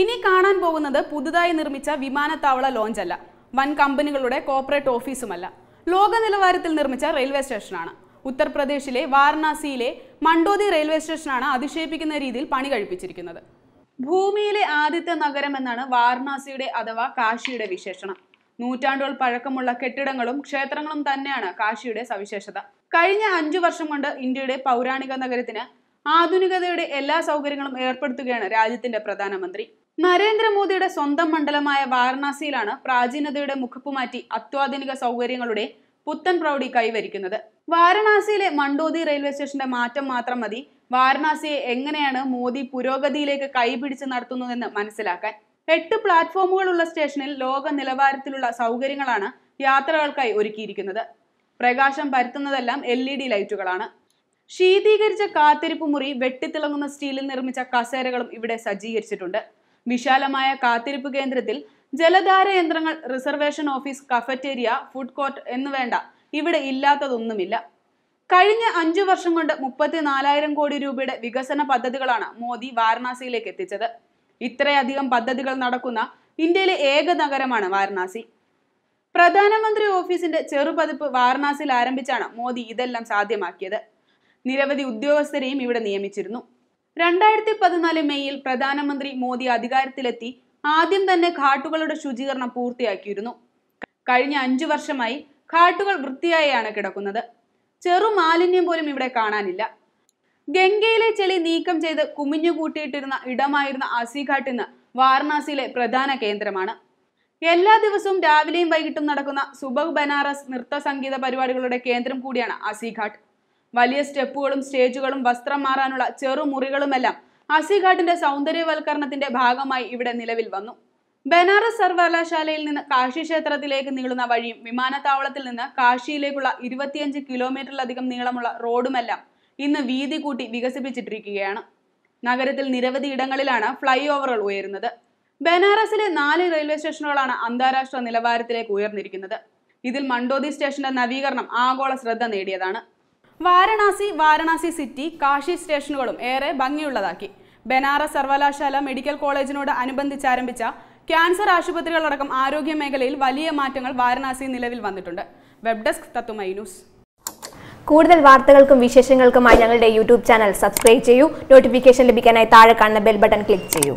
ഇനി കാണാൻ പോകുന്നത് പുതുതായി നിർമ്മിച്ച വിമാനത്താവള ലോഞ്ച് അല്ല വൻ കമ്പനികളുടെ കോർപ്പറേറ്റ് ഓഫീസുമല്ല ലോക നിലവാരത്തിൽ നിർമ്മിച്ച റെയിൽവേ സ്റ്റേഷനാണ് ഉത്തർപ്രദേശിലെ വാരണാസിയിലെ മണ്ടോദി റെയിൽവേ സ്റ്റേഷനാണ് അതിശയിപ്പിക്കുന്ന രീതിയിൽ പണി കഴിപ്പിച്ചിരിക്കുന്നത്. ഭൂമിയിലെ ആദ്യത്തെ നഗരം എന്നാണ് വാരണാസിയുടെ അഥവാ കാശിയുടെ വിശേഷണം. നൂറ്റാണ്ടുകൾ പഴക്കമുള്ള കെട്ടിടങ്ങളും ക്ഷേത്രങ്ങളും തന്നെയാണ് കാശിയുടെ സവിശേഷത. കഴിഞ്ഞ അഞ്ചു വർഷം കൊണ്ട് ഇന്ത്യയുടെ പൗരാണിക നഗരത്തിന് ആധുനികതയുടെ എല്ലാ സൗകര്യങ്ങളും ഏർപ്പെടുത്തുകയാണ് രാജ്യത്തിന്റെ പ്രധാനമന്ത്രി. നരേന്ദ്രമോദിയുടെ സ്വന്തം മണ്ഡലമായ വാരണാസിയിലാണ് പ്രാചീനതയുടെ മുഖപ്പ് മാറ്റി അത്യാധുനിക സൗകര്യങ്ങളുടെ പുത്തൻ പ്രൗഢി കൈവരിക്കുന്നത്. വാരണാസിയിലെ മണ്ടോദി റെയിൽവേ സ്റ്റേഷന്റെ മാറ്റം മാത്രം മതി വാരണാസിയെ എങ്ങനെയാണ് മോദി പുരോഗതിയിലേക്ക് കൈപിടിച്ച് നടത്തുന്നതെന്ന് മനസ്സിലാക്കാൻ. എട്ട് പ്ലാറ്റ്ഫോമുകളുള്ള സ്റ്റേഷനിൽ ലോക നിലവാരത്തിലുള്ള സൗകര്യങ്ങളാണ് യാത്രകൾക്കായി ഒരുക്കിയിരിക്കുന്നത്. പ്രകാശം പരത്തുന്നതെല്ലാം എൽ ഇ ഡി ലൈറ്റുകളാണ്. ശീതീകരിച്ച കാത്തിരിപ്പ് മുറി വെട്ടിത്തിളങ്ങുന്ന സ്റ്റീലിൽ നിർമ്മിച്ച കസേരകളും ഇവിടെ സജ്ജീകരിച്ചിട്ടുണ്ട്. വിശാലമായ കാത്തിരിപ്പ് കേന്ദ്രത്തിൽ ജലധാര യന്ത്രങ്ങൾ reservation office cafeteria food court എന്ന് വേണ്ട. ഇവിടെ ഇല്ലാത്തതൊന്നുമില്ല. കഴിഞ്ഞ അഞ്ചു വർഷം കൊണ്ട് മുപ്പത്തിനാലായിരം കോടി രൂപയുടെ വികസന പദ്ധതികളാണ് മോദി വാരണാസിയിലേക്ക് എത്തിച്ചത്. ഇത്രയധികം പദ്ധതികൾ നടക്കുന്ന ഇന്ത്യയിലെ ഏക നഗരമാണ് വാരണാസി. പ്രധാനമന്ത്രി ഓഫീസിന്റെ ചെറുപതിപ്പ് വാരണാസിയിൽ ആരംഭിച്ചാണ് മോദി ഇതെല്ലാം സാധ്യമാക്കിയത്. നിരവധി ഉദ്യോഗസ്ഥരെയും ഇവിടെ നിയമിച്ചിരുന്നു. രണ്ടായിരത്തി പതിനാല് മെയ്യിൽ പ്രധാനമന്ത്രി മോദി അധികാരത്തിലെത്തി ആദ്യം തന്നെ ഘാട്ടുകളുടെ ശുചീകരണം പൂർത്തിയാക്കിയിരുന്നു. കഴിഞ്ഞ അഞ്ചു വർഷമായി ഘാട്ടുകൾ വൃത്തിയായാണ് കിടക്കുന്നത്. ചെറു മാലിന്യം പോലും ഇവിടെ കാണാനില്ല. ഗംഗയിലെ ചെളി നീക്കം ചെയ്ത് കുമിഞ്ഞുകൂട്ടിയിട്ടിരുന്ന ഇടമായിരുന്ന അസിഘാട്ട് ഇന്ന് വാരണാസിയിലെ പ്രധാന കേന്ദ്രമാണ്. എല്ലാ ദിവസവും രാവിലെയും വൈകിട്ടും നടക്കുന്ന സുബഹ് ബനാറസ് നൃത്ത സംഗീത പരിപാടികളുടെ കേന്ദ്രം കൂടിയാണ് അസിഘാട്ട്. വലിയ സ്റ്റെപ്പുകളും സ്റ്റേജുകളും വസ്ത്രം മാറാനുള്ള ചെറുമുറികളുമെല്ലാം അസിഘാട്ടിന്റെ സൗന്ദര്യവൽക്കരണത്തിന്റെ ഭാഗമായി ഇവിടെ നിലവിൽ വന്നു. ബനാറസ് സർവകലാശാലയിൽ നിന്ന് കാശി ക്ഷേത്രത്തിലേക്ക് നീളുന്ന വഴിയും വിമാനത്താവളത്തിൽ നിന്ന് കാശിയിലേക്കുള്ള ഇരുപത്തിയഞ്ച് കിലോമീറ്ററിലധികം നീളമുള്ള റോഡുമെല്ലാം ഇന്ന് വീതി കൂട്ടി വികസിപ്പിച്ചിട്ടിരിക്കുകയാണ്. നഗരത്തിൽ നിരവധി ഇടങ്ങളിലാണ് ഫ്ലൈ ഓവറുകൾ ഉയരുന്നത്. ബനാറസിലെ നാല് റെയിൽവേ സ്റ്റേഷനുകളാണ് അന്താരാഷ്ട്ര നിലവാരത്തിലേക്ക് ഉയർന്നിരിക്കുന്നത്. ഇതിൽ മണ്ടോദി സ്റ്റേഷന്റെ നവീകരണം ആഗോള ശ്രദ്ധ നേടിയതാണ്. വാരണാസി വാരണാസി സിറ്റി കാശി സ്റ്റേഷനുകളും ഏറെ ഭംഗിയുള്ളതാക്കി. ബനാറസ് സർവകലാശാല മെഡിക്കൽ കോളേജിനോട് അനുബന്ധിച്ച് ആരംഭിച്ച ക്യാൻസർ ആശുപത്രികളടക്കം ആരോഗ്യ മേഖലയിൽ വലിയ മാറ്റങ്ങൾ വാരണാസി നിലവിൽ വന്നിട്ടുണ്ട്. വെബ് ഡെസ്ക് തത്തുമൈ ന്യൂസ്. കൂടുതൽ വാർത്തകൾക്കും വിശേഷങ്ങൾക്കുമായി ഞങ്ങളുടെ യൂട്യൂബ് ചാനൽ സബ്സ്ക്രൈബ് ചെയ്യൂ. നോട്ടിഫിക്കേഷൻ ലഭിക്കാനായി താഴെ കാണുന്ന ബെൽ ബട്ടൺ ക്ലിക്ക് ചെയ്യൂ.